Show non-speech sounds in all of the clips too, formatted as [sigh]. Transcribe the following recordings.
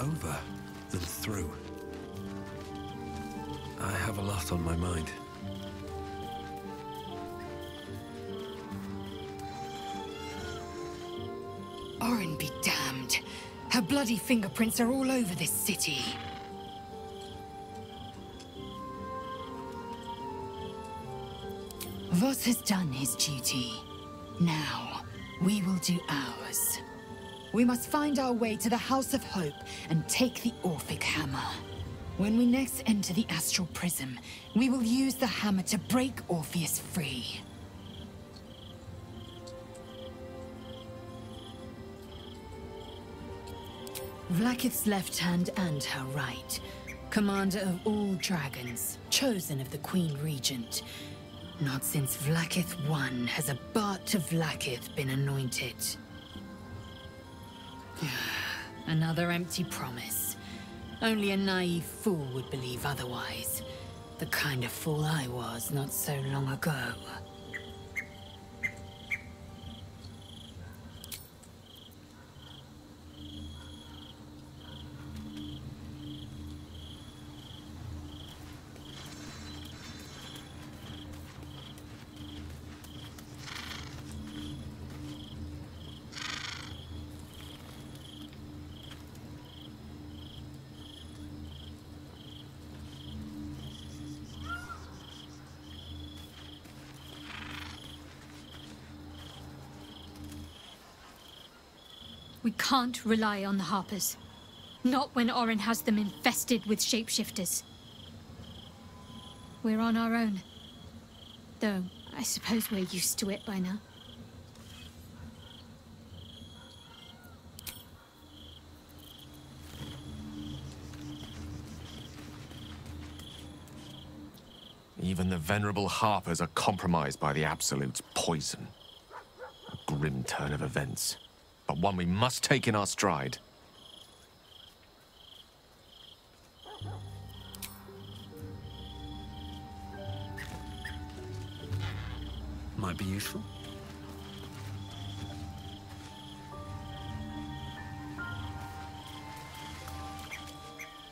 over, than through. I have a lot on my mind. Orin be damned. Her bloody fingerprints are all over this city. Voss has done his duty. Now, we will do ours. We must find our way to the House of Hope and take the Orphic Hammer. When we next enter the Astral Prism, we will use the hammer to break Orpheus free. Vlaakith's left hand and her right. Commander of all dragons, chosen of the Queen Regent. Not since Vlakith I has a Bart to Vlaakith been anointed. Another empty promise. Only a naive fool would believe otherwise. The kind of fool I was not so long ago. We can't rely on the Harpers. Not when Orin has them infested with shapeshifters. We're on our own. Though, I suppose we're used to it by now. Even the venerable Harpers are compromised by the Absolute's poison. A grim turn of events, but one we must take in our stride. Might be useful.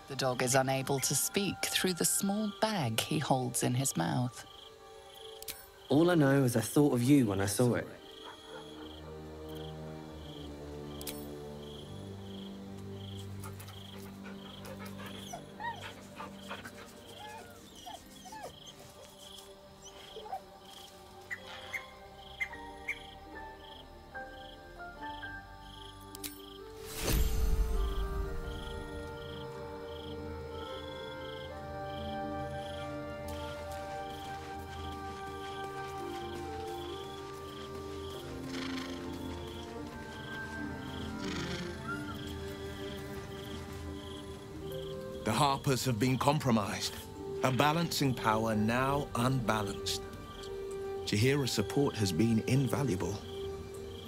The dog is unable to speak through the small bag he holds in his mouth. All I know is I thought of you when I saw it. Harpers have been compromised. A balancing power now unbalanced. Jaheira's support has been invaluable.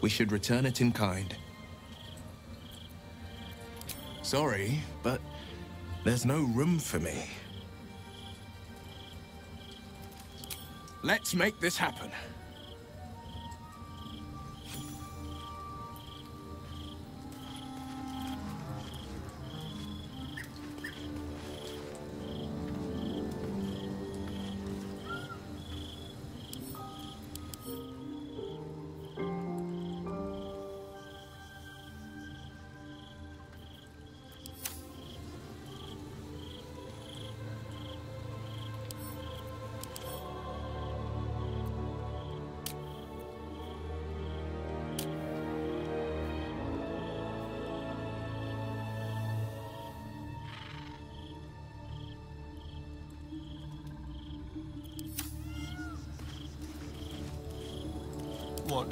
We should return it in kind. Sorry, but there's no room for me. Let's make this happen.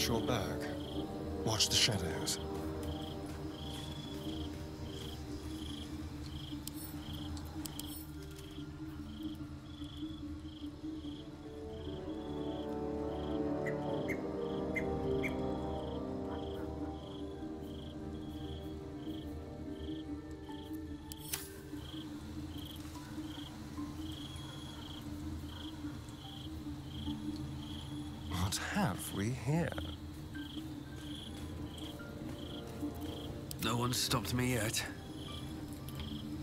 Your back. Stopped me yet.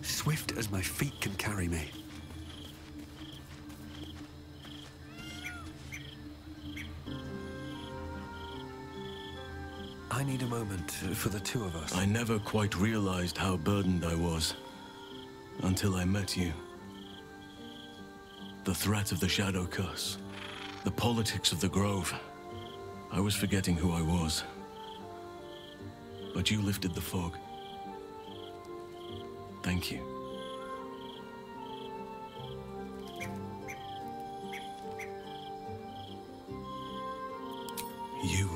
swift as my feet can carry me. I need a moment for the two of us. I never quite realized how burdened I was. Until I met you. The threat of the Shadow Curse. The politics of the Grove. I was forgetting who I was. But you lifted the fog. Thank you. You.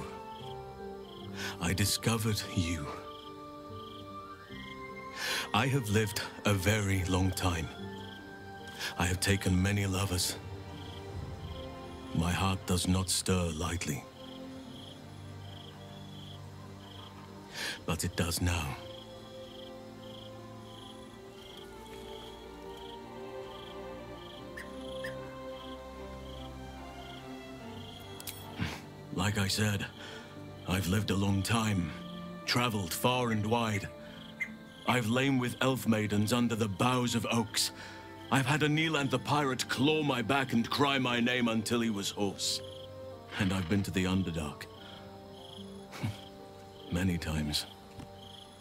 I discovered you. I have lived a very long time. I have taken many lovers. My heart does not stir lightly. But it does now. Hmm. Like I said, I've lived a long time, traveled far and wide. I've lain with elf maidens under the boughs of oaks. I've had Aneland the pirate claw my back and cry my name until he was hoarse. And I've been to the Underdark. [laughs] Many times.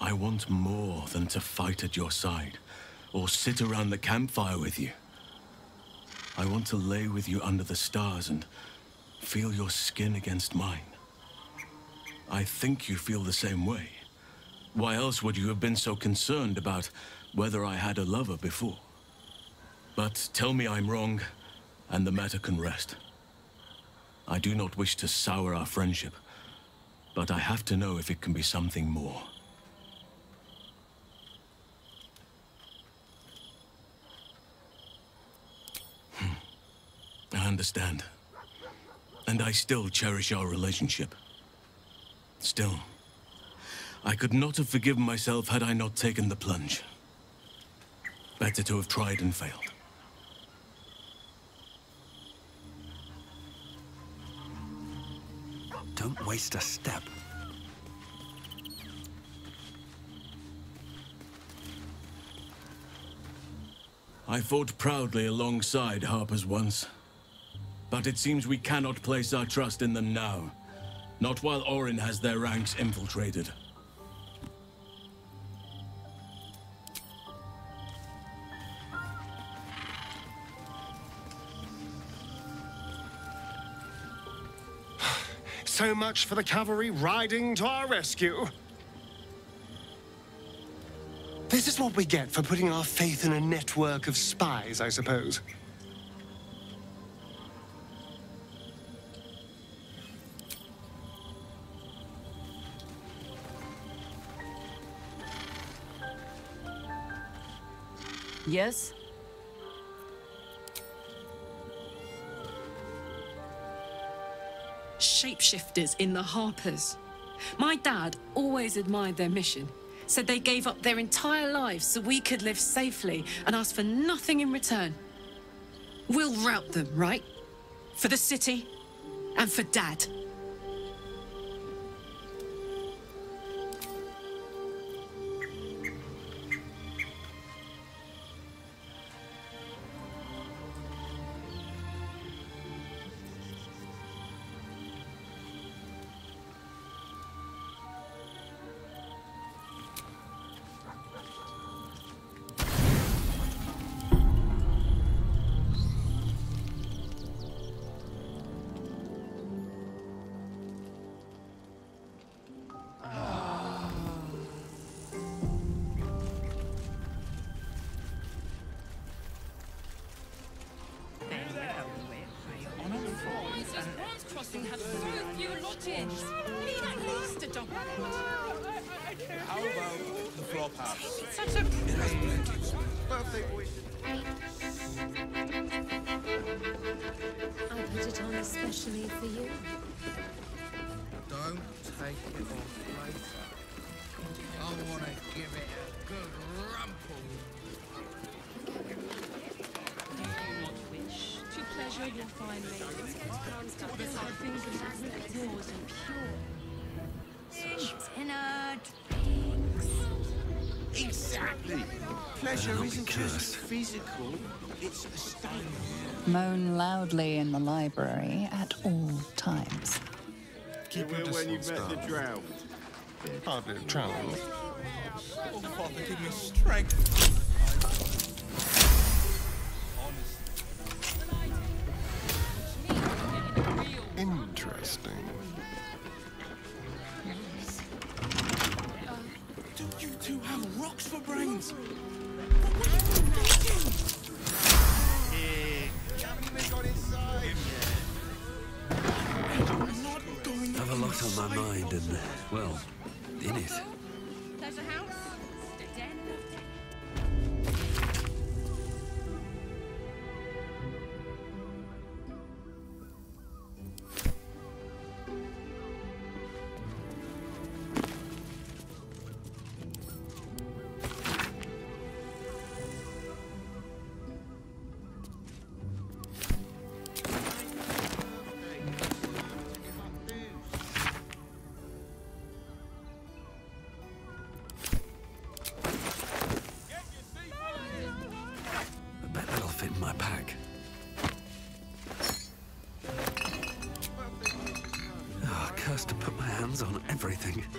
I want more than to fight at your side, or sit around the campfire with you. I want to lay with you under the stars and feel your skin against mine. I think you feel the same way. Why else would you have been so concerned about whether I had a lover before? But tell me I'm wrong, and the matter can rest. I do not wish to sour our friendship, but I have to know if it can be something more. Understand. And I still cherish our relationship. Still, I could not have forgiven myself had I not taken the plunge. Better to have tried and failed. Don't waste a step. I fought proudly alongside Harpers once. But it seems we cannot place our trust in them now. Not while Orin has their ranks infiltrated. [sighs] So much for the cavalry riding to our rescue. This is what we get for putting our faith in a network of spies, I suppose. Yes? Shapeshifters in the Harpers. My dad always admired their mission. Said they gave up their entire lives so we could live safely and asked for nothing in return. We'll rout them, right? For the city and for Dad. library at all times. Keep your distance. Hardly a. Oh, Father, give me strength. everything.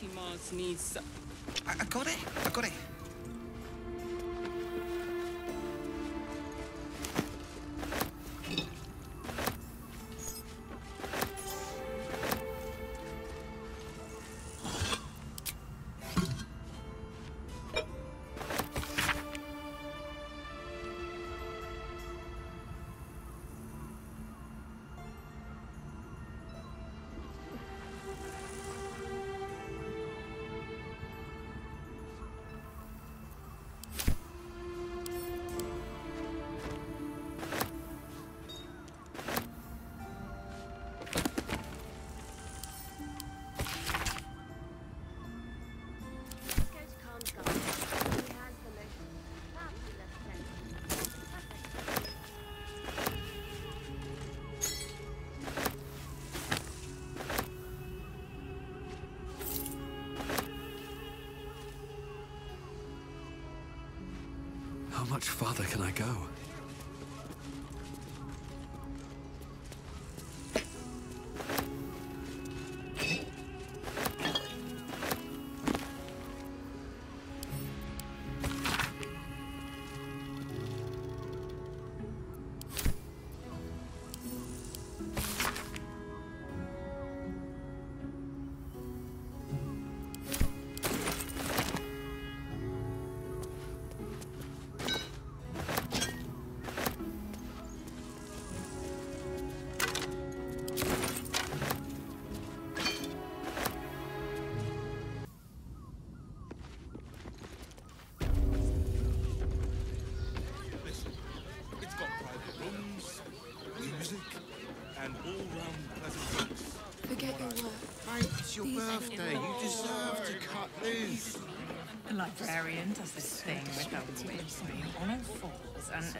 Mickey Mouse needs. I, I got it. I got it. How much farther can I go?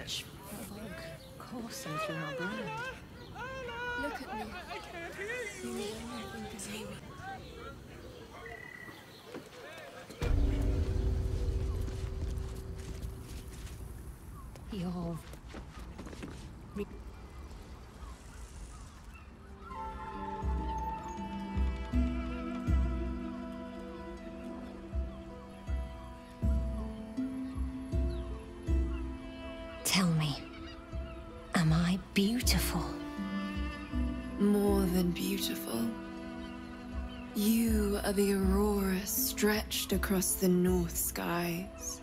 fetch. Look, course, I'm through our brain. Look at me. Beautiful? More than beautiful. You are the aurora stretched across the north skies.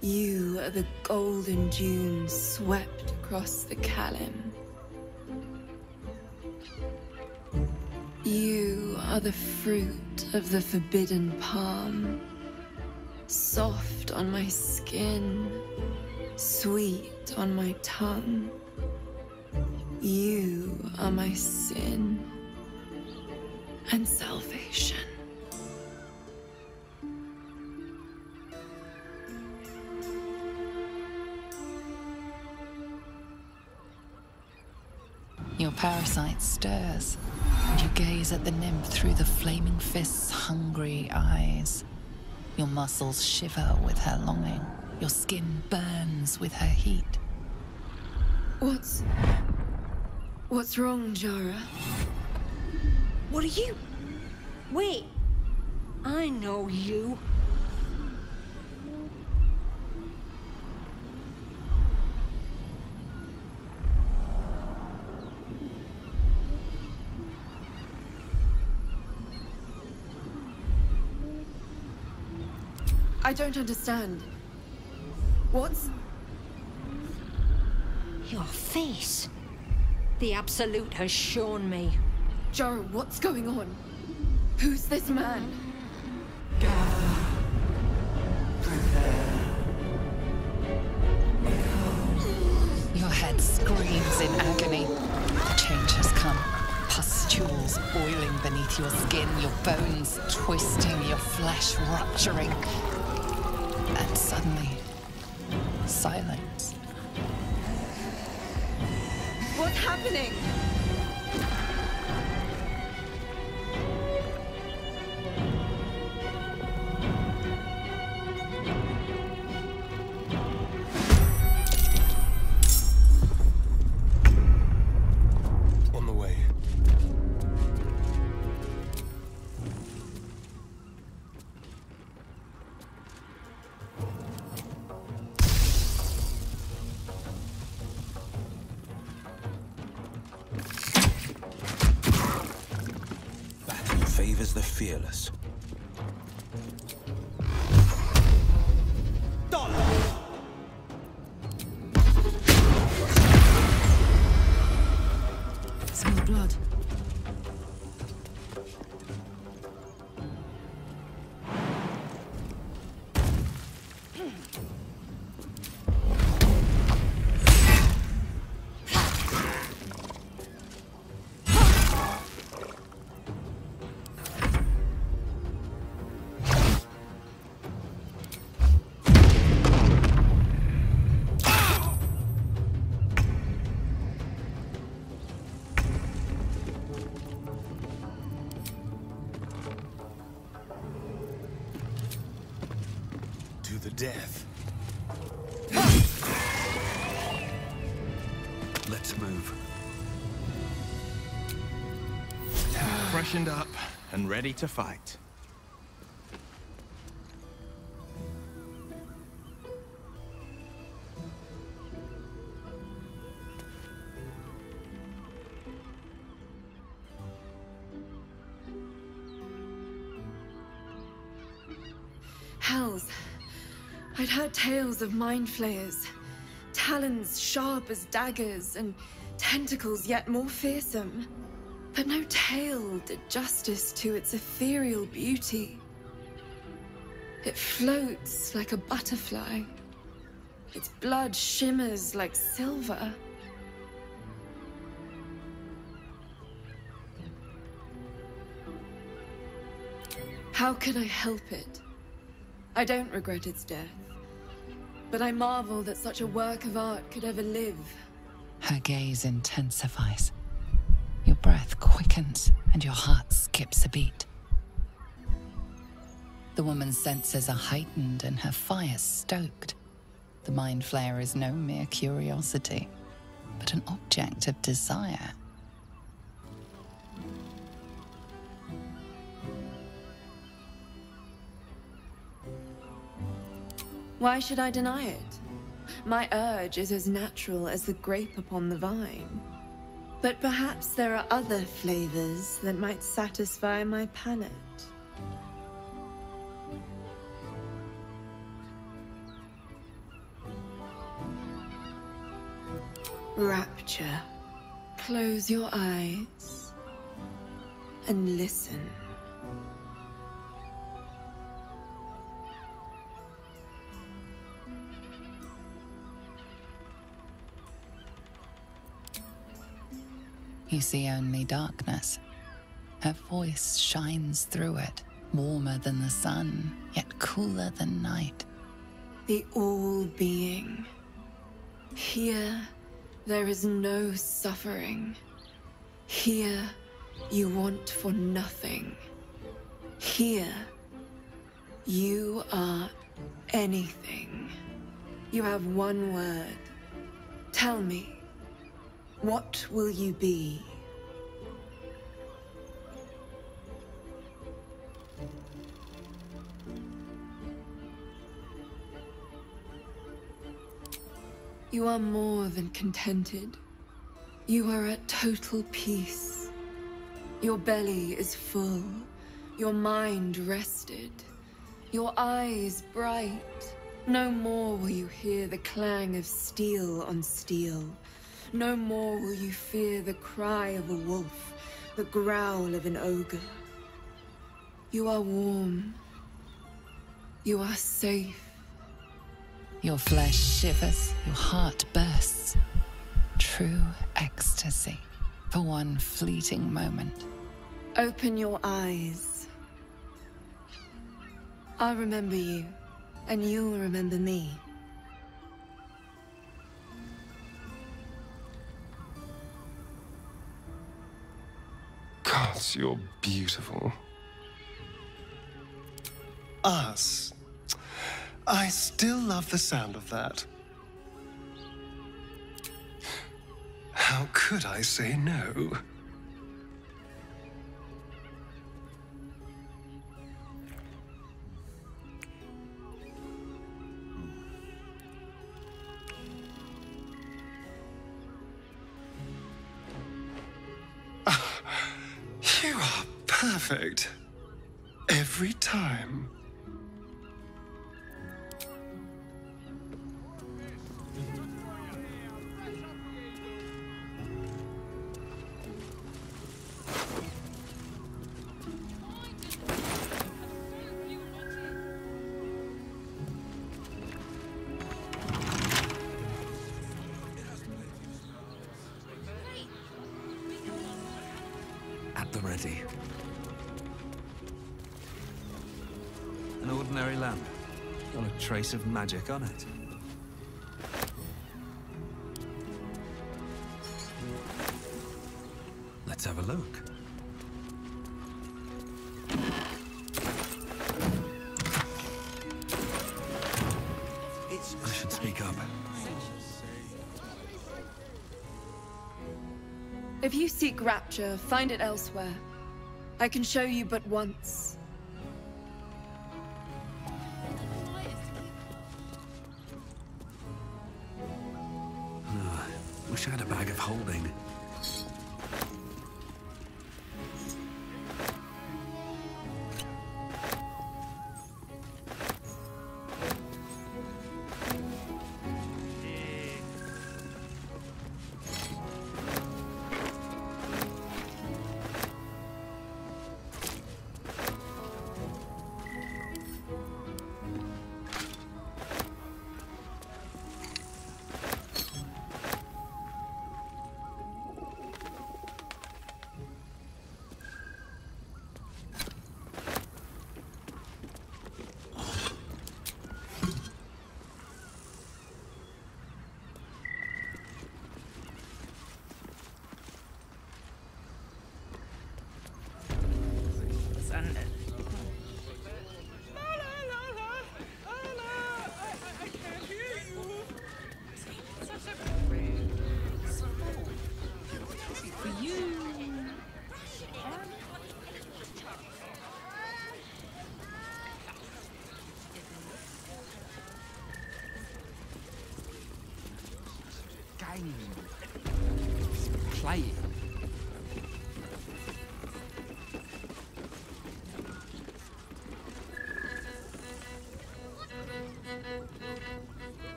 You are the golden dunes swept across the Calim. You are the fruit of the forbidden palm. Soft on my skin, sweet on my tongue. You are my sin and salvation. Your parasite stirs, and you gaze at the nymph through the flaming fist's hungry eyes. Your muscles shiver with her longing. Your skin burns with her heat. What's. What's wrong, Jara? What are you? Wait. I know you. I don't understand. What's. Your face. The Absolute has shown me. Jara, what's going on? Who's this man? Your head screams in agony. The change has come. Pustules boiling beneath your skin, your bones twisting, your flesh rupturing. And suddenly, silence. Happening? Ready to fight. Hells. I'd heard tales of mind flayers. Talons sharp as daggers, and tentacles yet more fearsome. But no tale did justice to its ethereal beauty. It floats like a butterfly. Its blood shimmers like silver. How can I help it? I don't regret its death. But I marvel that such a work of art could ever live. Her gaze intensifies. Your breath quickens and your heart skips a beat. The woman's senses are heightened and her fire stoked. The mind flayer is no mere curiosity, but an object of desire. Why should I deny it? My urge is as natural as the grape upon the vine. But perhaps there are other flavors that might satisfy my palate. Rapture. Close your eyes and listen. You see only darkness. Her voice shines through it, warmer than the sun, yet cooler than night. The All Being. Here, there is no suffering. Here, you want for nothing. Here, you are anything. You have one word. Tell me, what will you be? You are more than contented. You are at total peace. Your belly is full. Your mind rested. Your eyes bright. No more will you hear the clang of steel on steel. No more will you fear the cry of a wolf, the growl of an ogre. You are warm. You are safe. Your flesh shivers, your heart bursts. True ecstasy for one fleeting moment. Open your eyes. I'll remember you, and you'll remember me. Gods, you're beautiful. Us. I still love the sound of that. How could I say no? Perfect. Every time. Trace of magic on it. Let's have a look. I should speak up. If you seek rapture, find it elsewhere. I can show you but once.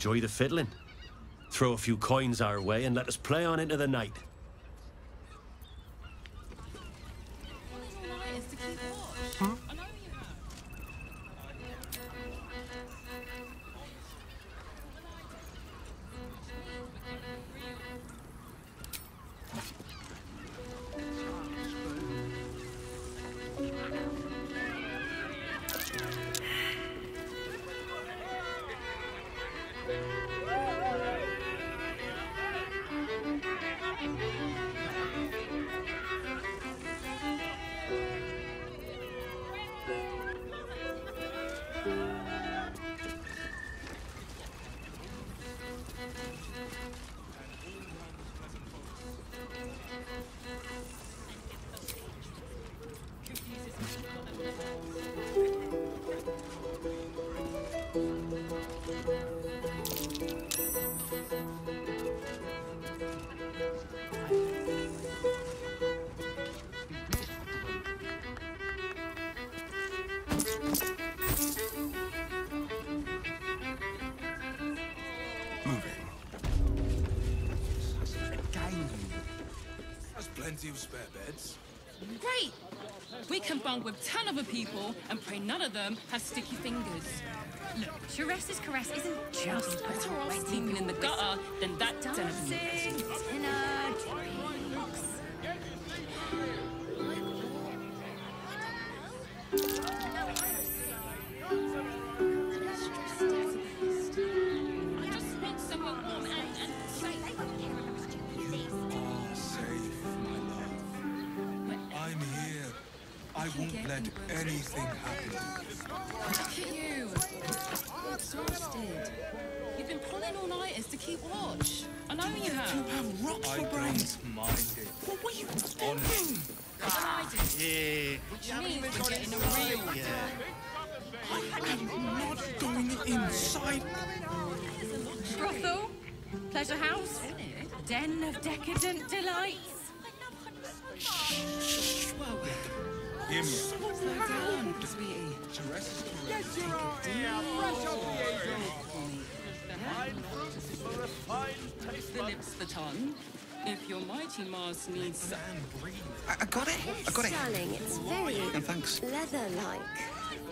Enjoy the fiddling. Throw a few coins our way and let us play on into the night. Other people and pray none of them have sticky fingers. Look, Sharess' caress isn't just a steaming in the let anything happen. Look at you! Exhausted. You've been pulling all nighters to keep watch. I know you have. You have rocks for brains. mind it. What were you Honest. Yeah. Which means we're getting a real I am not going inside. brothel, pleasure house, den of decadent delights. Whoa. Hear me. Slow down, sweetie. The lips, the tongue. If your mighty Mars needs I, I got it. I got it. Darling, it's very And thanks. leather-like.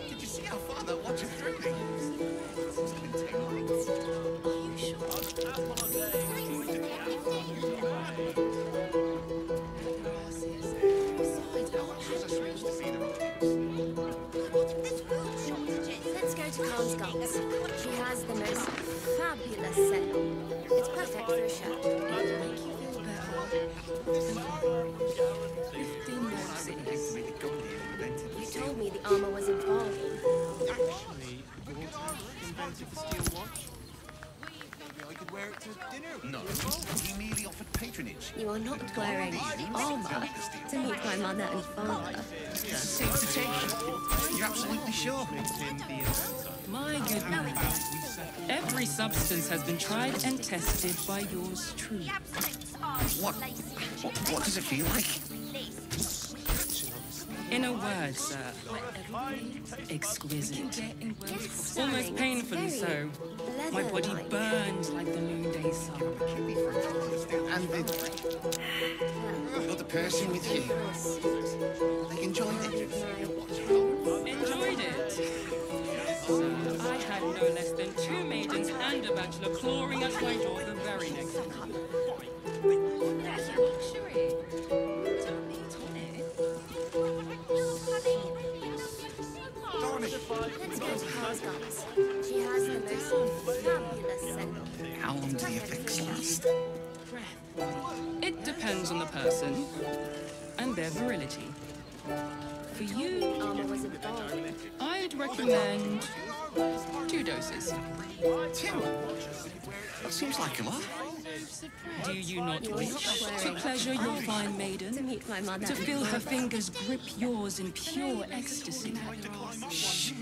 Did you see how far they're watching through me? Let's Has the most fabulous set. It's perfect for a shirt. You. You told me the armor was in bargain. Actually, your dad invented the steel watch. I could wear it to dinner. No, he merely offered patronage. You are not wearing armor to meet my mother and father. You're absolutely sure. My goodness. Every substance has been tried and tested by yours truly. What? What, what does it feel like? In a word, sir, exquisite. Almost painfully so. My body leather-like. burned like the noonday sun. And the other person with you. They enjoyed it. Enjoyed it. I had no less than two maidens and a bachelor clawing at my door the very next day. Let's go to Carm's Garm's. She has the most fabulous scent. How long do the effects last? It depends on the person and their virility. For you, Armor was in bargain. I'd recommend two doses. Tim, that seems like a lot. Do you not wish to pleasure your fine maiden? To meet my mother To feel her fingers grip yours in pure ecstasy? Shh.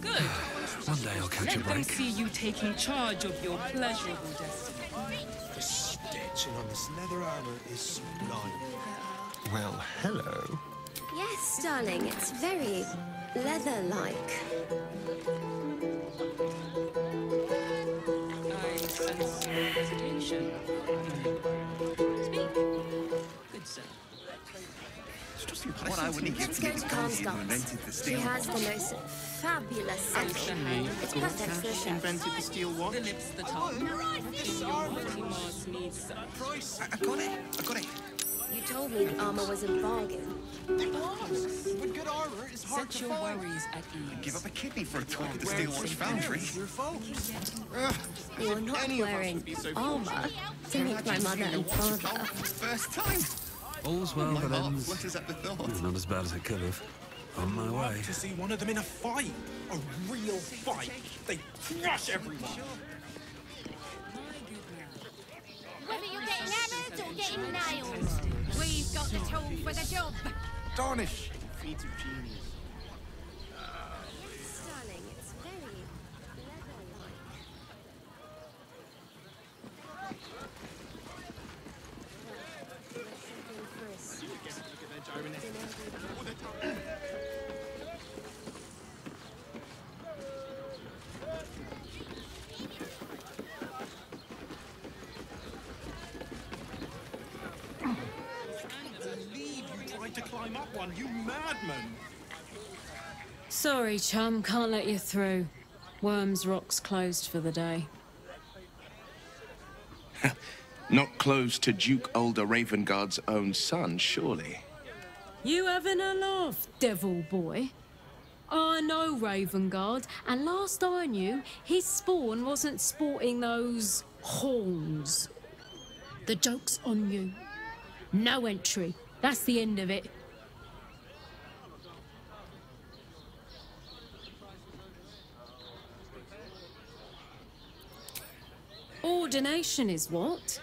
Good. One day I'll catch a break. Let them see you taking charge of your pleasurable destiny. The stitching on this leather armor is sublime. Well, hello. Yes, darling, it's very leather-like. I sense hesitation. What I wouldn't give to go meet to the company who Karlsgott. invented the She has the most fabulous setting. It's perfect for a invented the steel watch. The lips, the tongue. Your mighty Mars needs some Price. I, I got it. I got it. You told me the armor was a bargain. With good armor, is hard Set to your find. worries at ease. Give up a kidney for a tour of the steel watch foundry. You're not Any of us wearing would be so armor to meet my mother and father. First time. All's well oh My that heart ends. flutters at the thought. Not as bad as it could have. On my way. To see one of them in a fight. A real fight. They crush everyone. Whether you're getting hammered or getting nailed, we've got the tool for the job. Darnish. Feet of genius. Darling, it's very leather-like. We're shopping for a suit. Believe you tried to climb up one, you madman. Sorry, chum, can't let you through. Wyrm's Rock's closed for the day. [laughs] Not close to Duke Ulder Ravengard's own son, surely. You having a laugh, devil boy? I know Ravengard, and last I knew, his spawn wasn't sporting those horns. The joke's on you. No entry. That's the end of it. Ordination is what?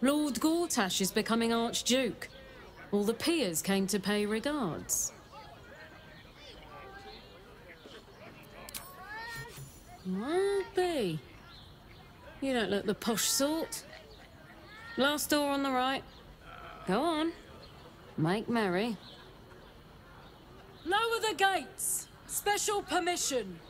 Lord Gortash is becoming Archduke. All the peers came to pay regards. Might be. You don't look the posh sort. Last door on the right. Go on. Make merry. Lower the gates! Special permission!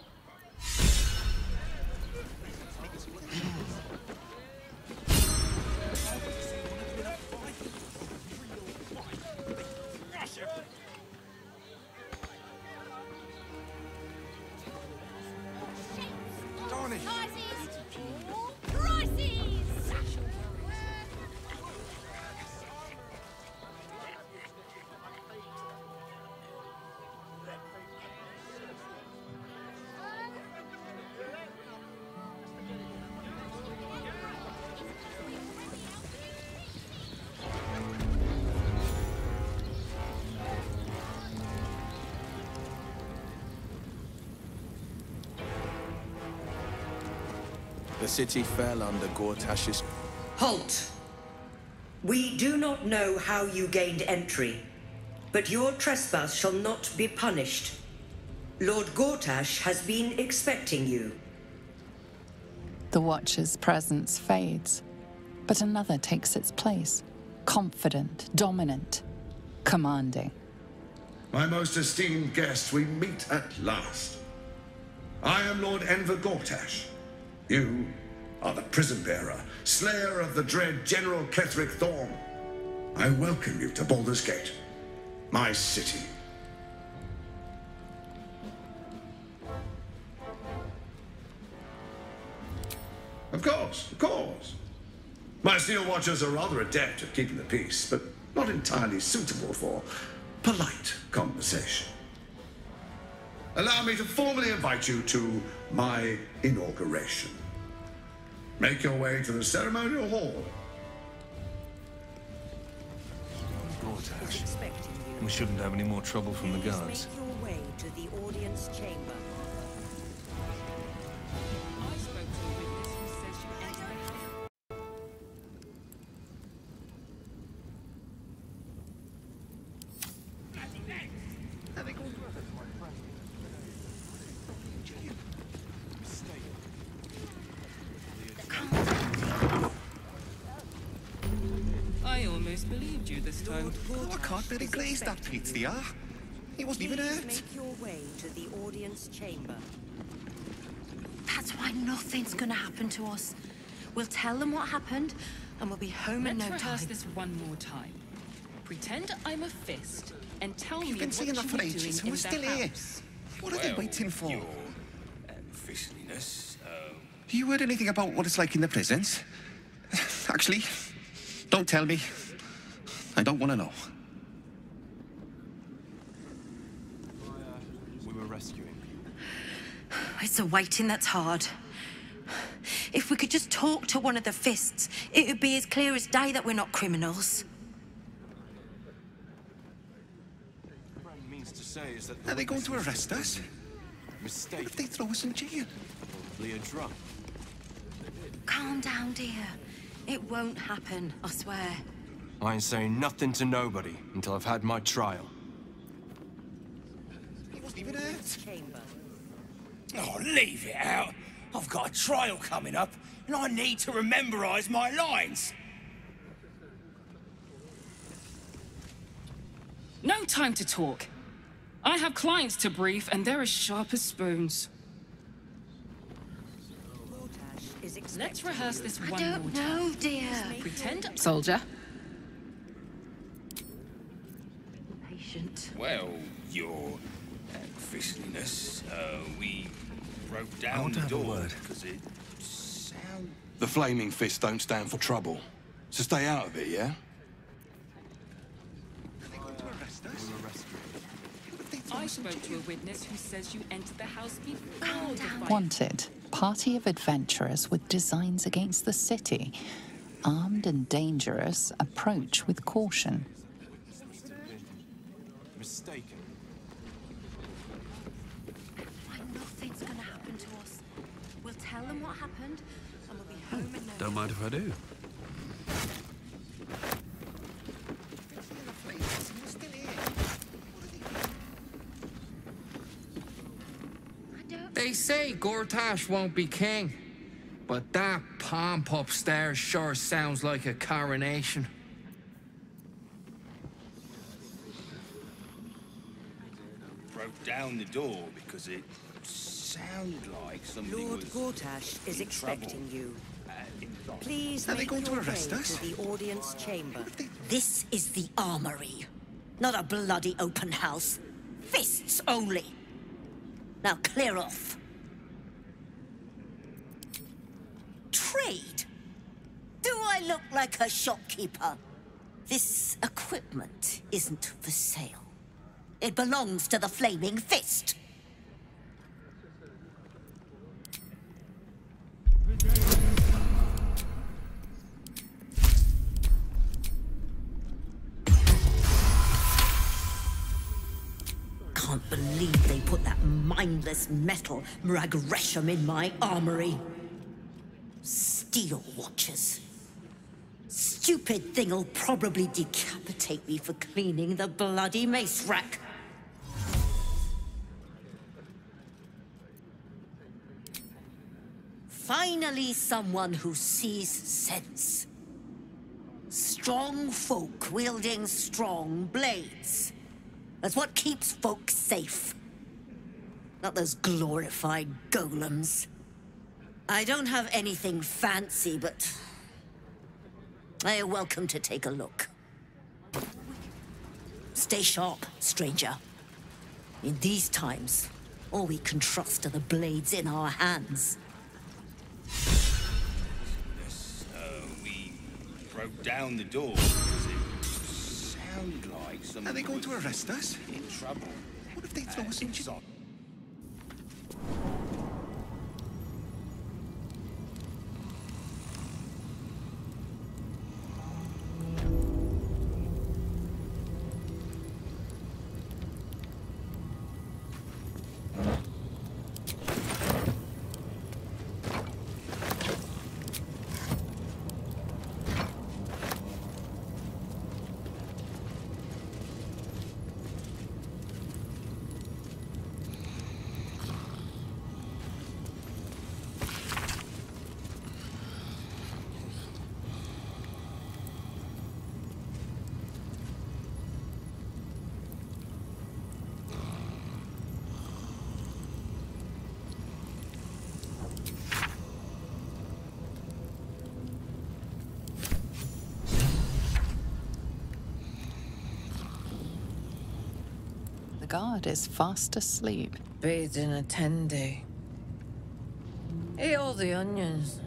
The city fell under Gortash's Halt! We do not know how you gained entry, but your trespass shall not be punished. Lord Gortash has been expecting you. The Watcher's presence fades, but another takes its place. Confident, dominant, commanding. My most esteemed guest, we meet at last. I am Lord Enver Gortash. You are the prison bearer, slayer of the dread General Ketheric Thorm. I welcome you to Baldur's Gate, my city. Of course, of course. My Steel Watchers are rather adept at keeping the peace, but not entirely suitable for polite conversation. Allow me to formally invite you to my inauguration. Make your way to the ceremonial hall. We shouldn't have any more trouble from the guards. Make your way to the audience chamber. That pizza. He wasn't even Please hurt. make your way to the audience chamber. That's why nothing's gonna happen to us. We'll tell them what happened, and we'll be home in Let's no rehearse time. this one more time. Pretend I'm a fist and tell You've me been what saying you that for were ages, doing and we're the still here. house. What are they waiting for? Your fishiness. Do um, you heard anything about what it's like in the prisons? [laughs] Actually, don't tell me. I don't want to know. We were rescuing. It's the waiting that's hard. If we could just talk to one of the fists, it would be as clear as day that we're not criminals. What Brand means to say is that. Are they going to arrest us? Mistake. What if they throw us in jail? Probably a drunk. Calm down, dear. It won't happen, I swear. I ain't saying nothing to nobody until I've had my trial. He wasn't even hurt. Oh, leave it out. I've got a trial coming up, and I need to rememberize my lines. No time to talk. I have clients to brief, and they're as sharp as spoons. Let's rehearse this one I one don't more time. know, dear. Pretend Soldier. Patient. well, your uh, fishiness. Uh, we broke I down want the to have a door word. because it sound. The flaming fists don't stand for trouble. So stay out of it, yeah? I spoke to a witness who says you entered the house before the fight. Wanted. Party of adventurers with designs against the city. Armed and dangerous, approach with caution. Mistaken. Why nothing's gonna happen to us. We'll tell them what happened, and we'll be home in no Don't mind if I do. They say Gortash won't be king, but that pomp upstairs sure sounds like a coronation. broke down the door because it sounded like somebody Lord was Gortash is in expecting trouble. you. Inside. Please Are they make going to your arrest way us? to the audience chamber. This is the armory, not a bloody open house. Fists only. Now clear off. Trade? Do I look like a shopkeeper? This equipment isn't for sale. It belongs to the Flaming Fist. Can't believe they put that mindless metal Mragresham in my armory. Steel watchers. Stupid thing'll probably decapitate me for cleaning the bloody mace rack. Finally, someone who sees sense. Strong folk wielding strong blades. That's what keeps folk safe. Not those glorified golems. I don't have anything fancy, but I are welcome to take a look. Stay sharp, stranger. In these times, all we can trust are the blades in our hands. Uh, we broke down the door because it sounded like somebody Are they going to arrest us? in trouble. What if they throw us in jail? Guard is fast asleep. Bathed in a tendy. Eat all the onions.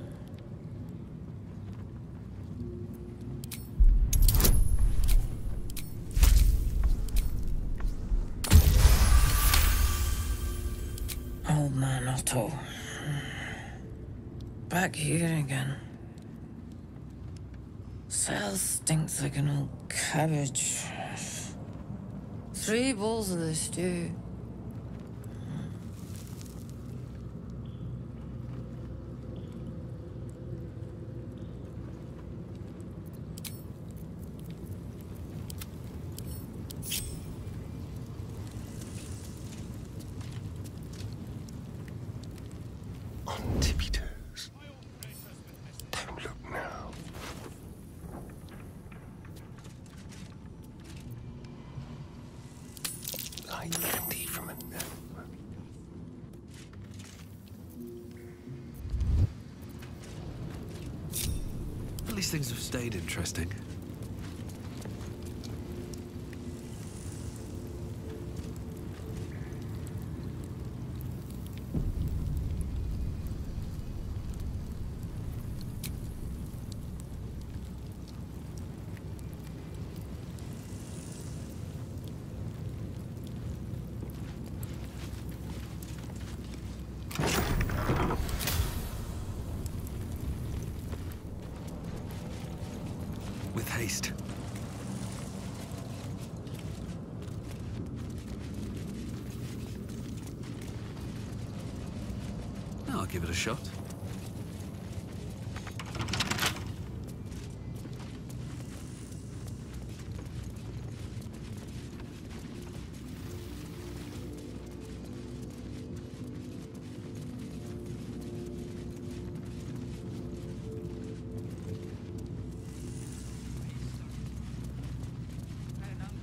Old man Otto. Back here again. Cell stinks like an old cabbage. Three balls of the stew. On tippy toes. Don't look now. Like candy from a gnome. At least things have stayed interesting. With haste. I'll give it a shot.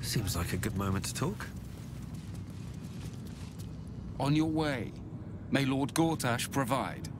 Seems like a good moment to talk. On your way. May Lord Gortash provide.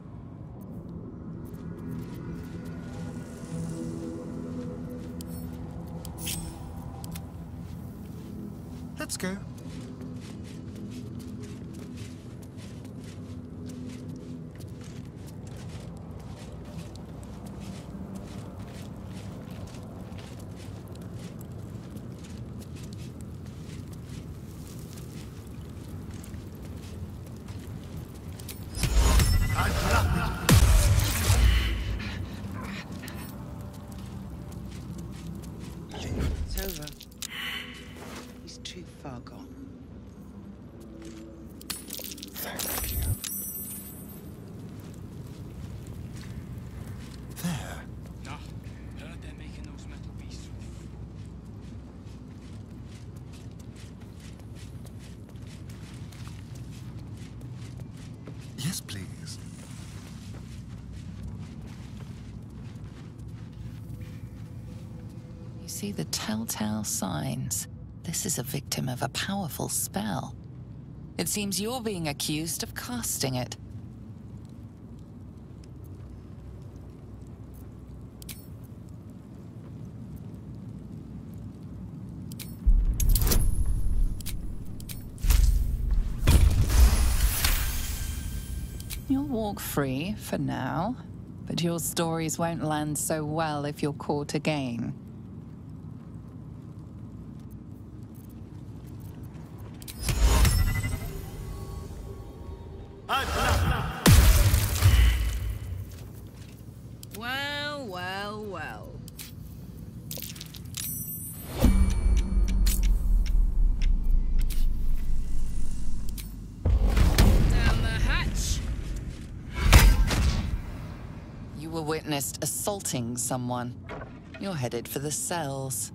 This is a victim of a powerful spell. It seems you're being accused of casting it. You'll walk free for now, but your stories won't land so well if you're caught again. Witnessed assaulting someone. You're headed for the cells.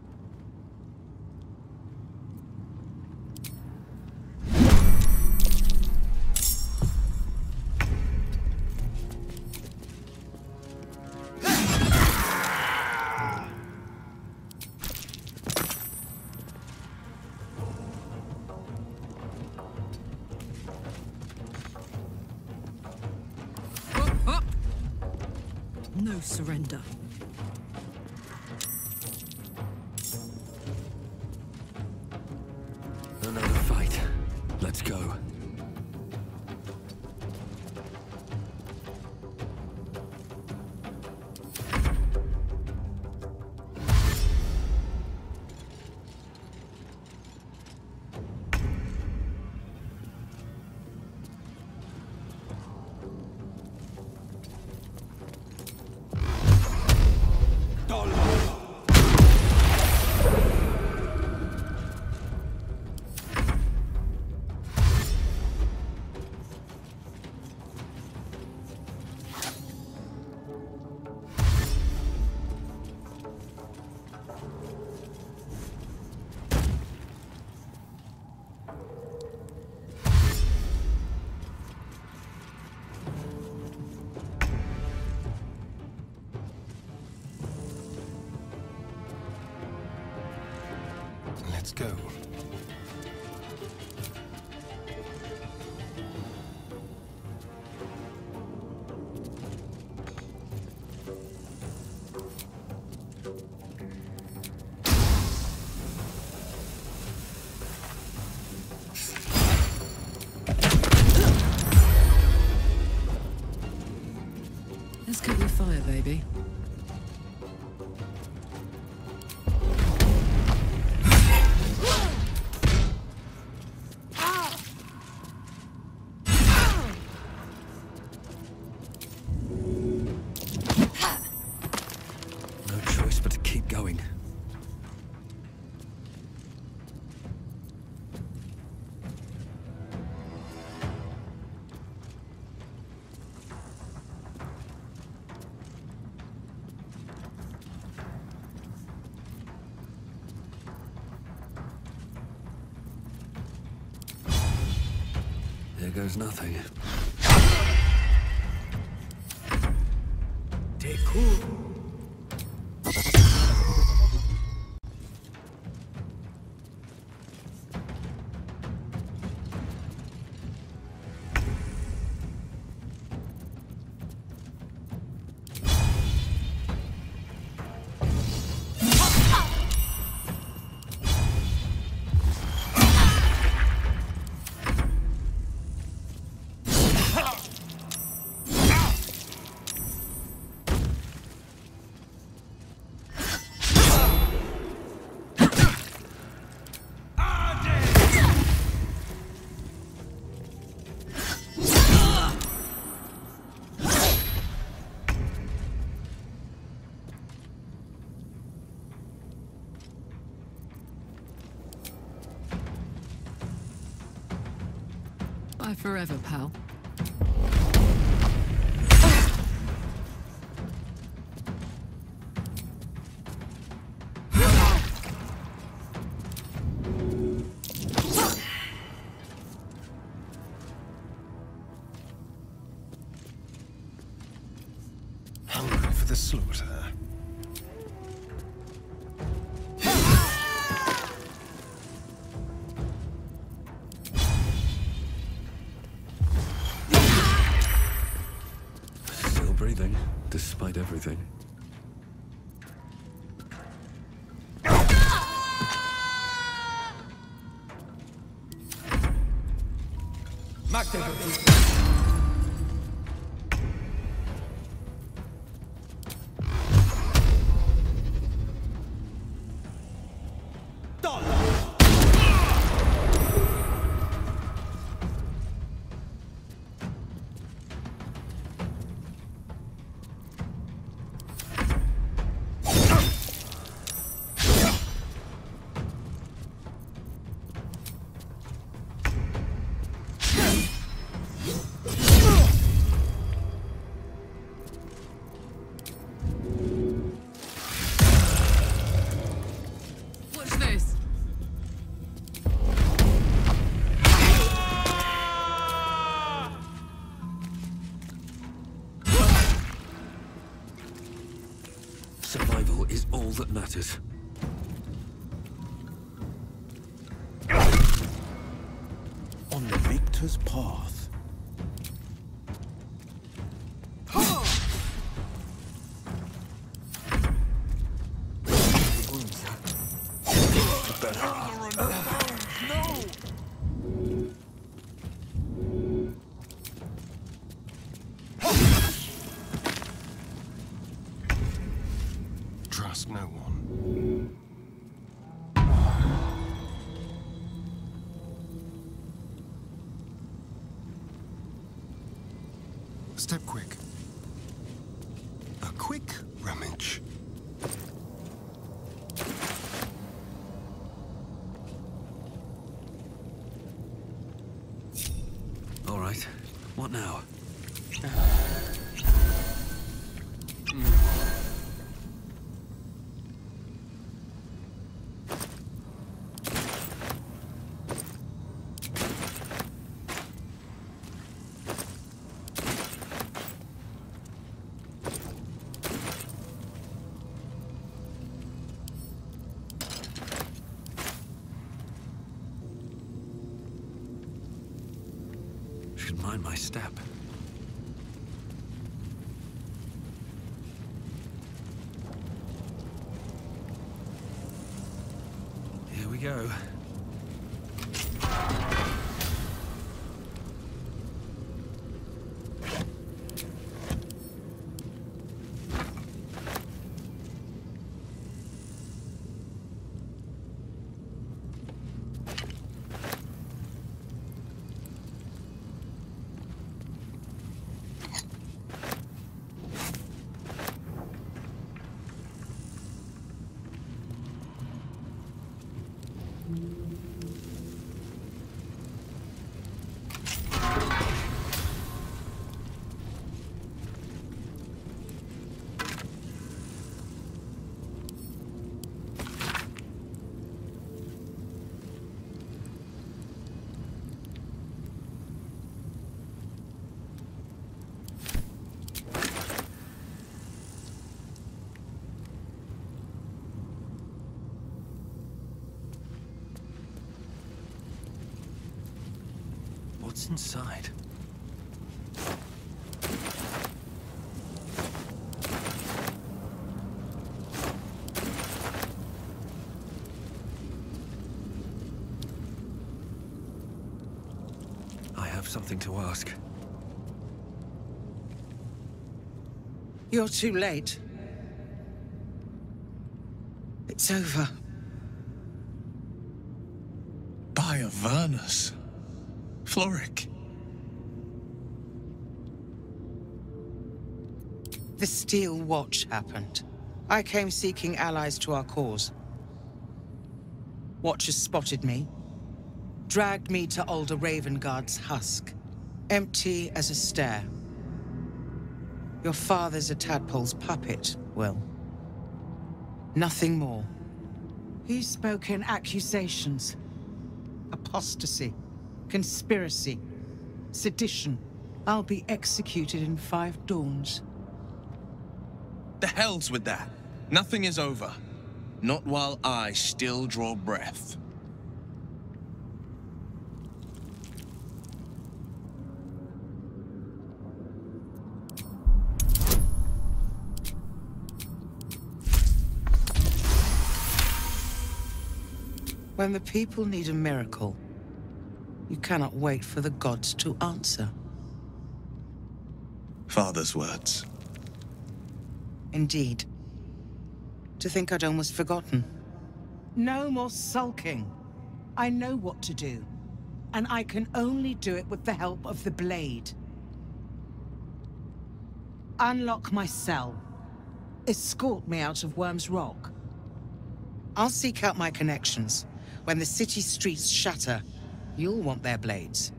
There goes nothing. Take cool. Forever, pal. What's now? Mind my step. Here we go. What's inside? I have something to ask. You're too late. It's over. By Avernus. Florrick. The Steel Watch happened. I came seeking allies to our cause. Watchers spotted me, dragged me to Ulder Ravengard's husk, empty as a stair. Your father's a tadpole's puppet, Wyll. Nothing more. He spoke in accusations. Apostasy, conspiracy, sedition. I'll be executed in five dawns. The hell's with that. Nothing is over. Not while I still draw breath. When the people need a miracle, you cannot wait for the gods to answer. Father's words. Indeed. To think I'd almost forgotten. No more sulking. I know what to do. And I can only do it with the help of the Blade. Unlock my cell. Escort me out of Wyrm's Rock. I'll seek out my connections. When the city streets shatter, you'll want their blades.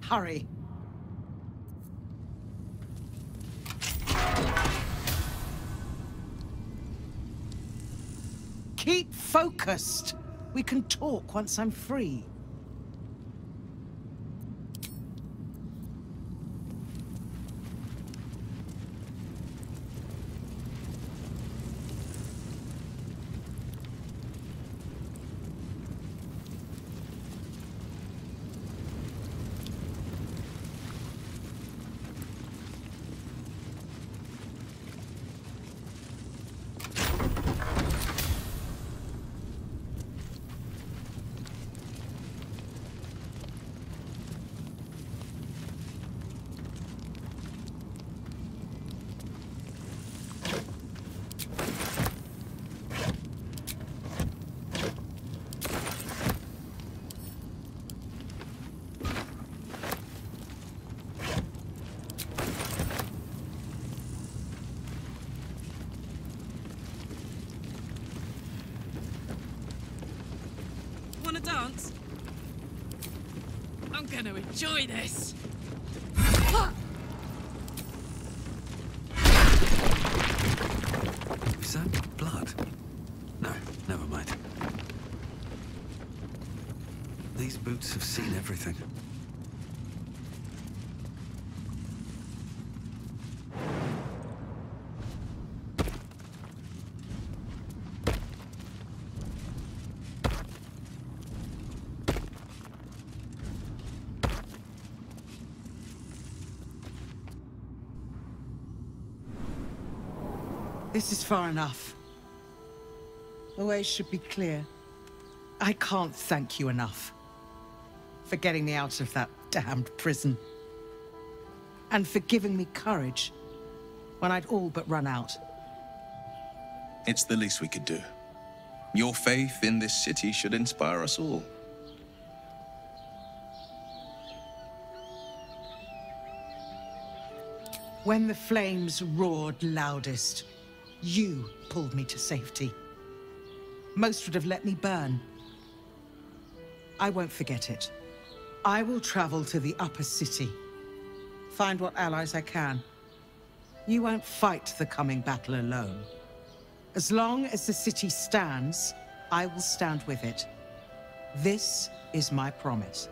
Hurry. Keep focused. We can talk once I'm free. Want to dance? I'm gonna enjoy this. Is that blood? No, never mind. These boots have seen everything. This is far enough. The way should be clear. I can't thank you enough for getting me out of that damned prison. And for giving me courage when I'd all but run out. It's the least we could do. Your faith in this city should inspire us all. When the flames roared loudest, you pulled me to safety. Most would have let me burn. I won't forget it. I will travel to the upper city. Find what allies I can. You won't fight the coming battle alone. As long as the city stands, I will stand with it. This is my promise.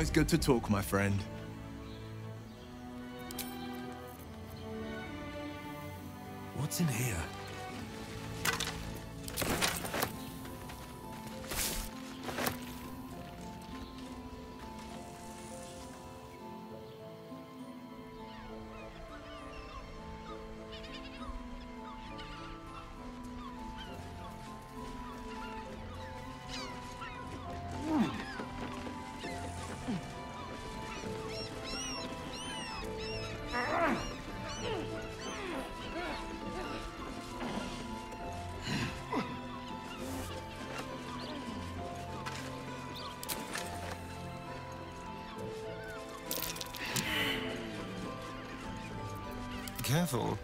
Always good to talk, my friend. What's in here? Careful,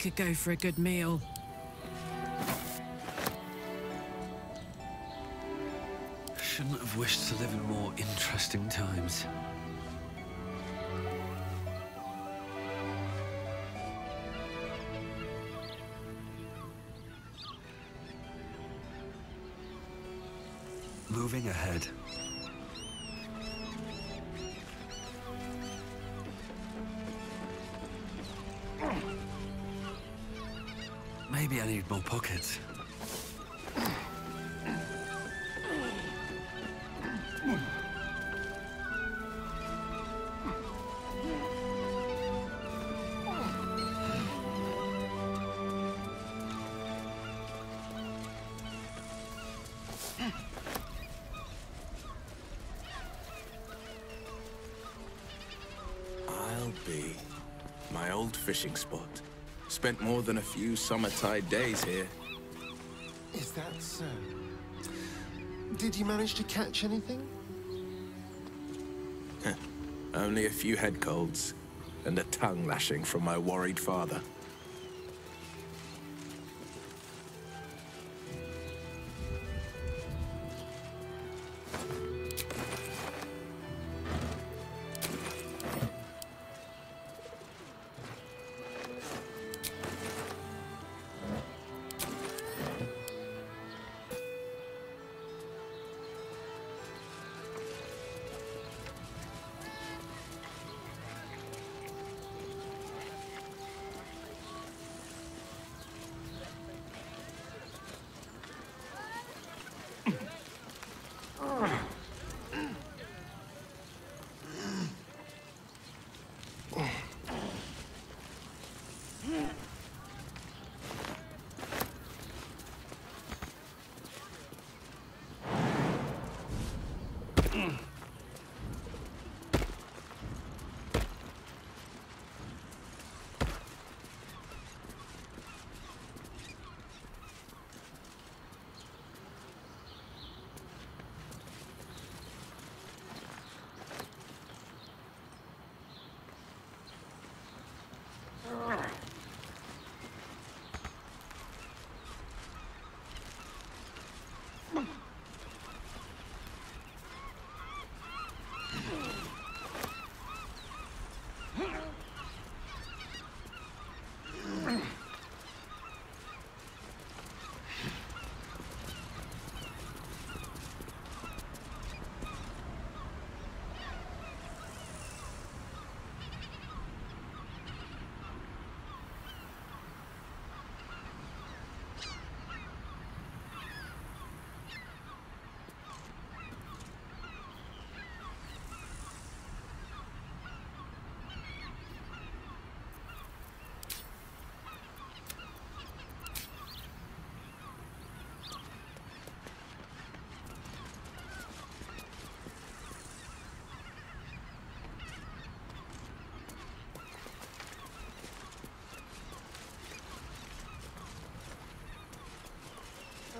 could go for a good meal. Shouldn't have wished to live in more interesting times. Moving ahead. Maybe I need more pockets. I'll be. My old fishing spot. Spent more than a few summer-tide days here. Is that so? Did you manage to catch anything? Only a few head colds, and a tongue lashing from my worried father.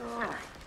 All right.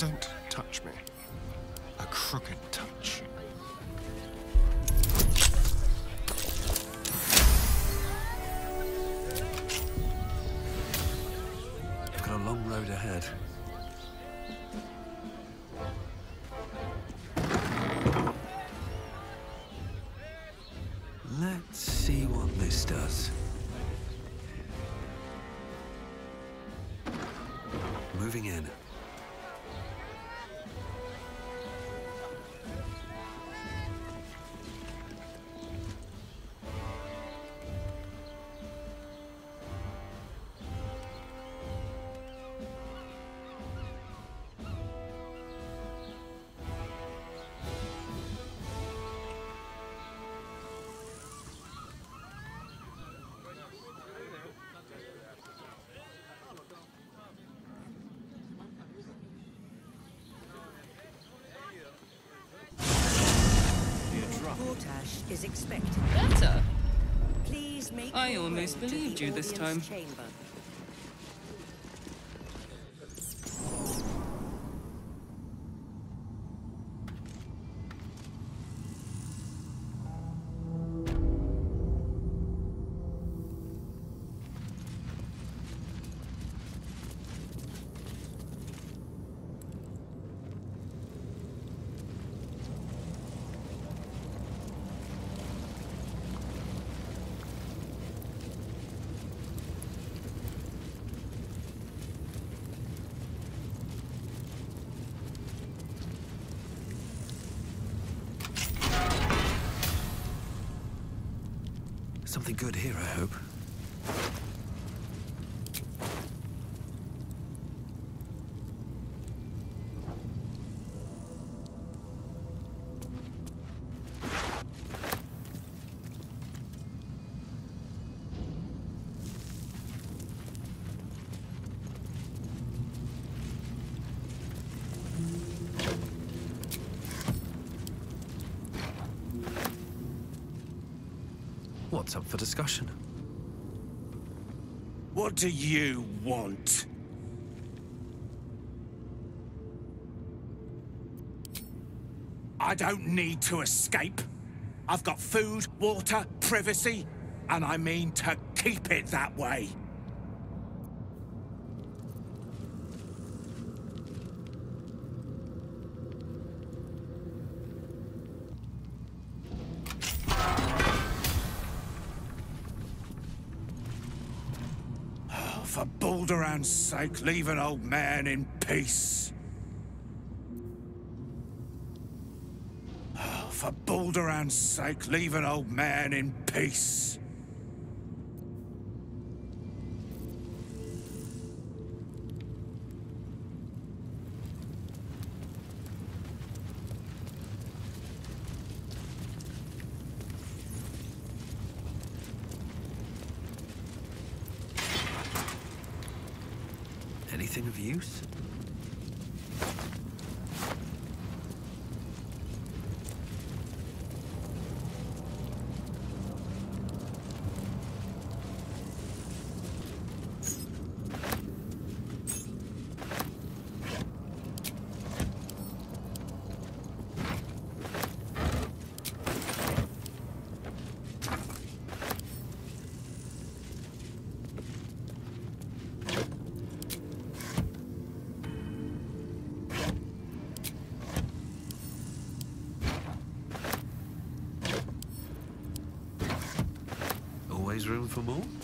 Don't touch me. A crooked touch. I've got a long road ahead. Let's see what this does. Moving in. Is expected. Better. Please make I almost believed you this time. Chamber. What's up for discussion? What do you want? I don't need to escape. I've got food, water, privacy, and I mean to keep it that way. Oh, for Balduran's sake, leave an old man in peace. Oh, for Balduran's sake, leave an old man in peace. Anything of use? Always room for more?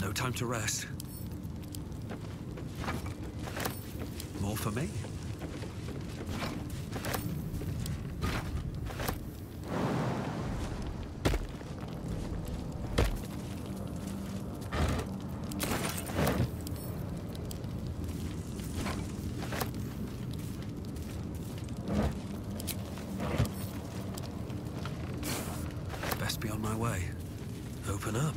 No time to rest. More for me? Best be on my way. Open up.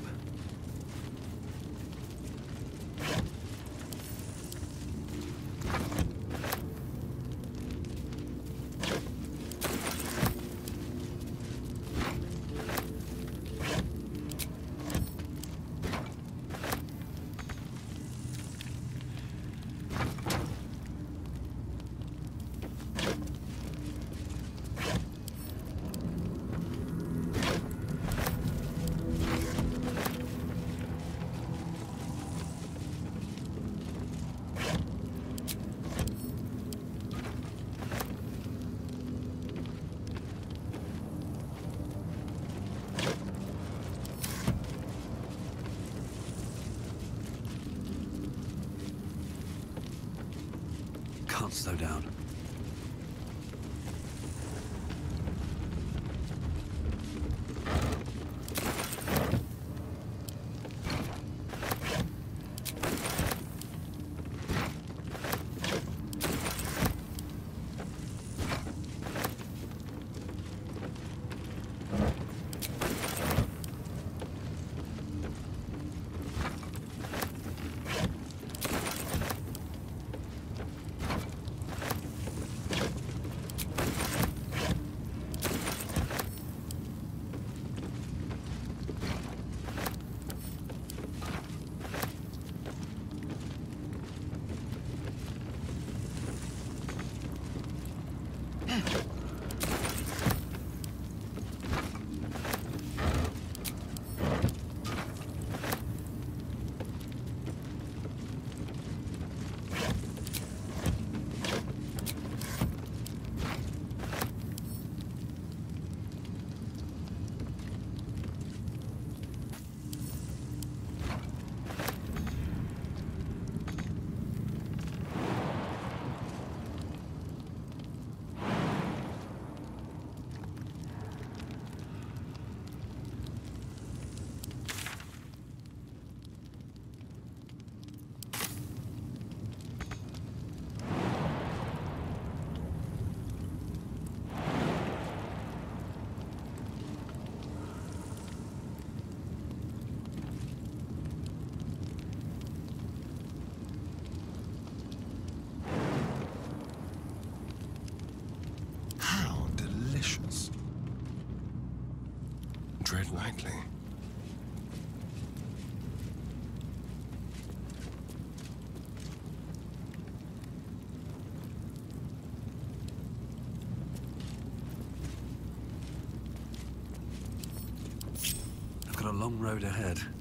Can't slow down. Road ahead.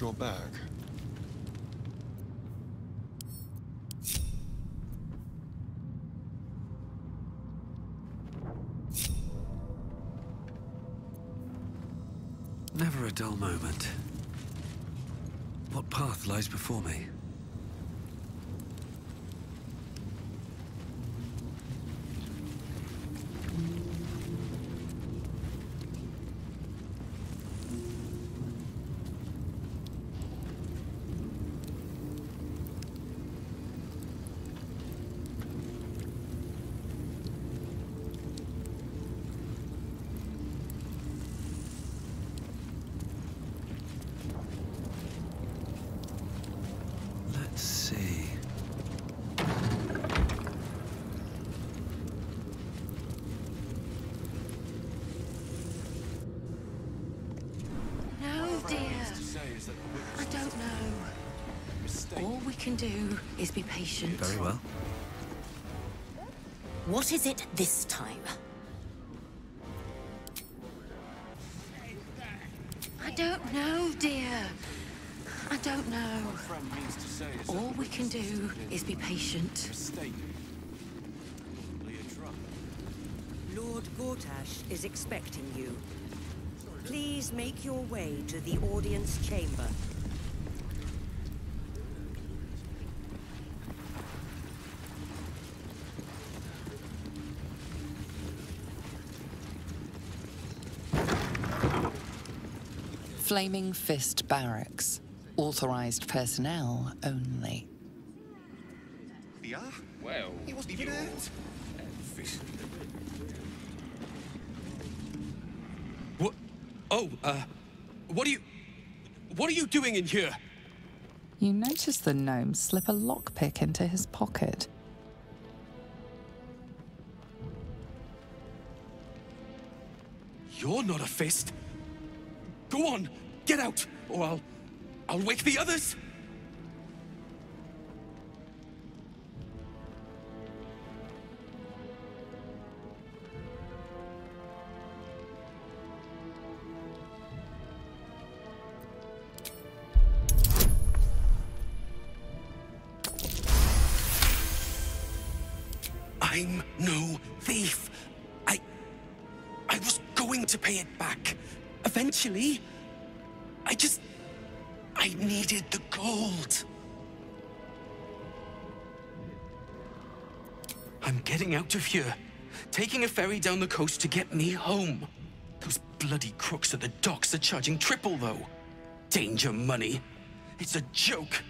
Your back. Never a dull moment. What path lies before me? Patient. Very well. What is it this time? I don't know, dear. I don't know. All we can do is be patient. Lord Gortash is expecting you. Please make your way to the audience chamber. Flaming Fist Barracks. Authorized personnel only. Ja? Well, He was niet uit. What? Oh, uh, what are you... What are you doing in here? You notice the gnome slip a lockpick into his pocket. You're not a fist. Go on, get out, or I'll... I'll wake the others! Getting out of here. Taking a ferry down the coast to get me home. Those bloody crooks at the docks are charging triple, though. Danger money. It's a joke.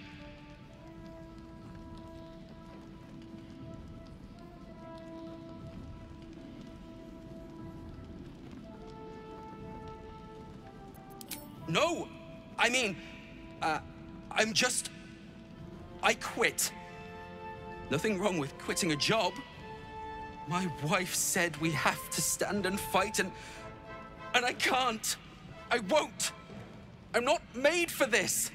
No! I mean, uh, I'm just. I quit. Nothing wrong with quitting a job. My wife said we have to stand and fight, and. and I can't. I won't. I'm not made for this.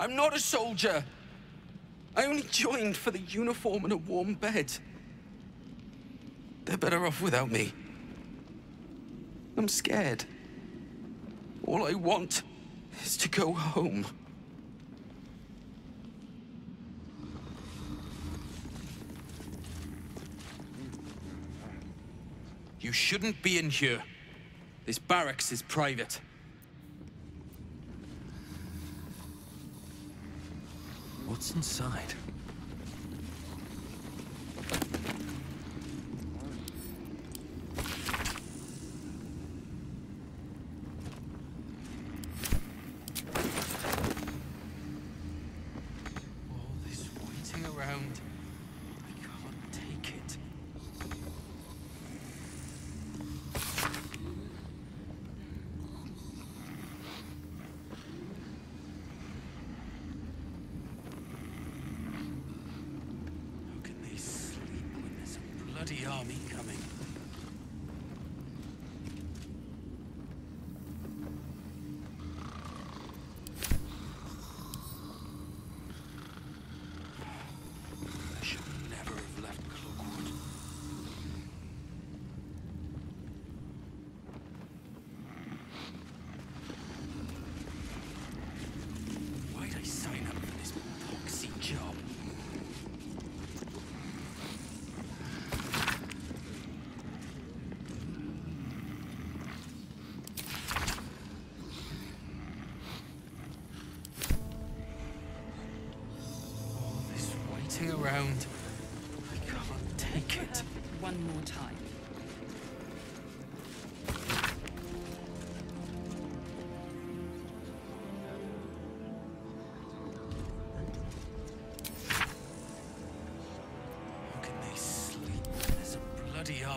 I'm not a soldier. I only joined for the uniform and a warm bed. They're better off without me. I'm scared. All I want is to go home. You shouldn't be in here. This barracks is private. What's inside? All this waiting around. I can't take it. Bloody army coming.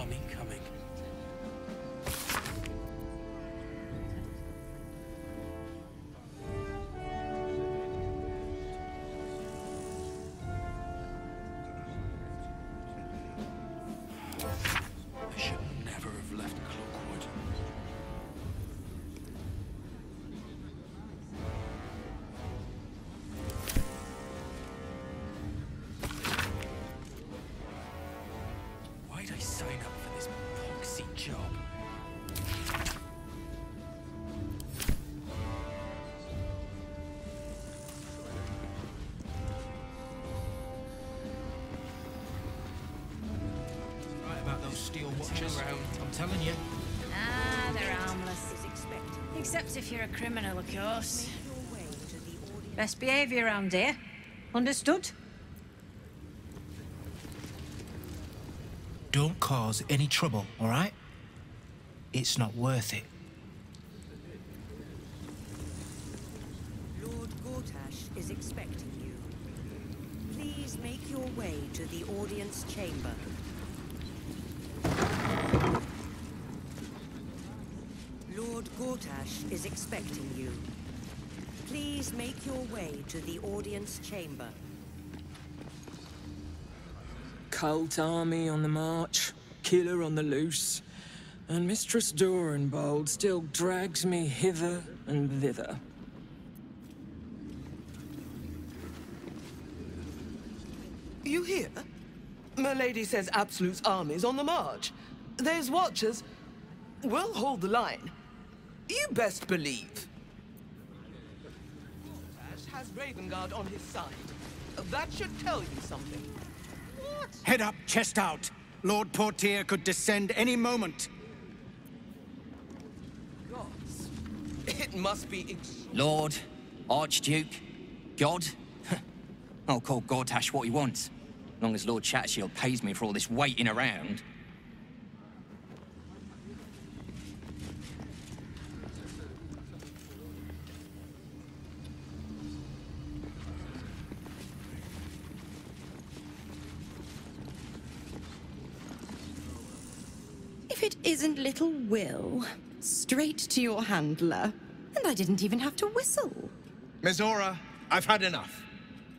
Coming. Steel watches. I'm telling you. Ah, they're harmless. Except if you're a criminal, of course. Best behaviour around here. Understood? Don't cause any trouble, all right? It's not worth it. Lord Gortash is expecting you. Please make your way to the audience chamber. Lord Gortash is expecting you. Please make your way to the audience chamber. Cult army on the march, killer on the loose, and Mistress Dorenbold still drags me hither and thither. You hear? My lady says Absolute's army's on the march. Those watchers will hold the line. You best believe. Ash has Ravengard on his side. That should tell you something. Head up, chest out. Lord Portier could descend any moment. Gods. It must be ex- Lord, Archduke, God. I'll call Gortash what he wants. As long as Lord Chattershield pays me for all this waiting around. Isn't little Wyll, straight to your handler. And I didn't even have to whistle. Mizora, I've had enough.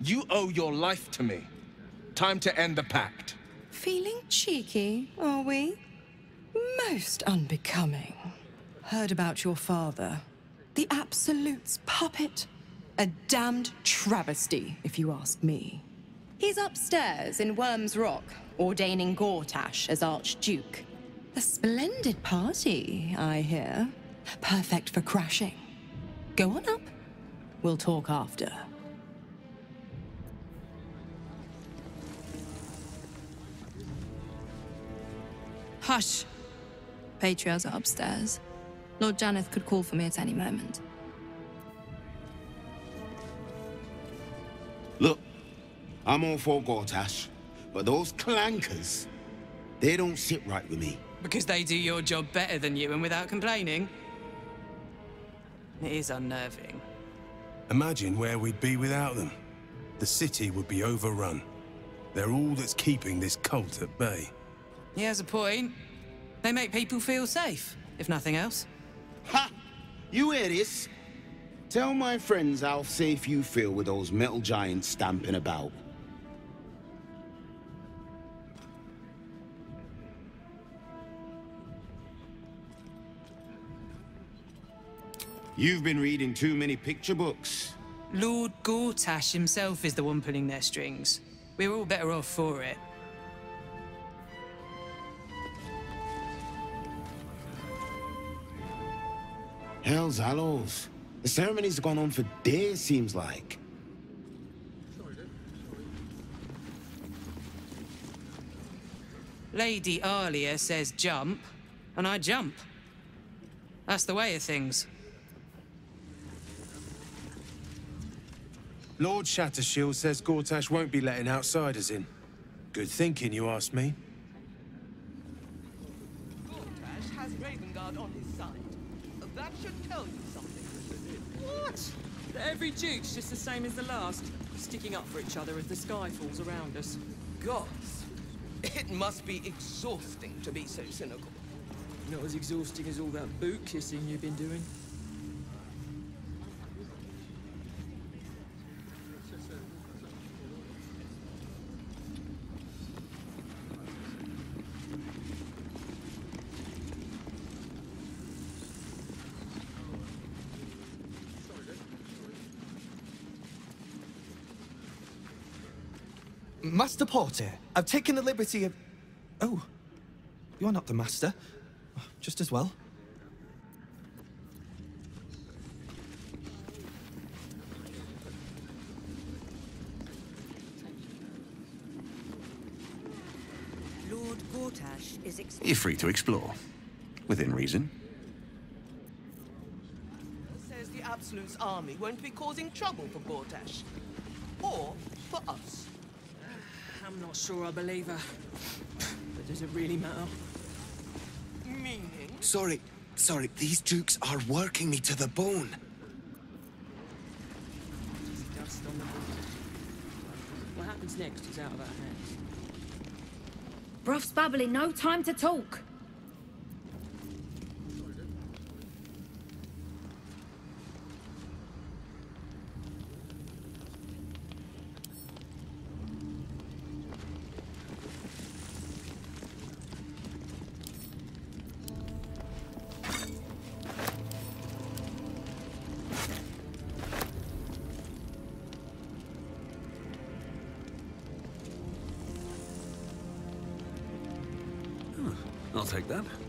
You owe your life to me. Time to end the pact. Feeling cheeky, are we? Most unbecoming. Heard about your father. The Absolute's puppet. A damned travesty, if you ask me. He's upstairs in Wyrm's Rock, ordaining Gortash as Archduke. A splendid party, I hear. Perfect for crashing. Go on up. We'll talk after. Hush. Patriarchs are upstairs. Lord Janeth could call for me at any moment. Look, I'm all for Gortash, but those clankers, they don't sit right with me. Because they do your job better than you and without complaining. It is unnerving. Imagine where we'd be without them. The city would be overrun. They're all that's keeping this cult at bay. He has a point. They make people feel safe, if nothing else. Ha! You hear this? Tell my friends how safe you feel with those metal giants stamping about. You've been reading too many picture books. Lord Gortash himself is the one pulling their strings. We're all better off for it. Hell's Hallows. The ceremony's gone on for days, seems like. Lady Alia says jump, and I jump. That's the way of things. Lord Shattershield says Gortash won't be letting outsiders in. Good thinking, you ask me. Gortash has Ravengard on his side. That should tell you something. What? That every duke's just the same as the last, sticking up for each other as the sky falls around us. Gods, it must be exhausting to be so cynical. Not as exhausting as all that boot kissing you've been doing. Master Porter, I've taken the liberty of... Oh, you're not the master. Just as well. Lord Gortash is ex- You're free to explore. Within reason. Says the Absolute's army won't be causing trouble for Gortash. Or for us. I'm not sure I believe her. But does it really matter? Meaning? Sorry, sorry, these dukes are working me to the bone. Dust on the. What happens next is out of our hands. Bruff's babbling, no time to talk. Take that.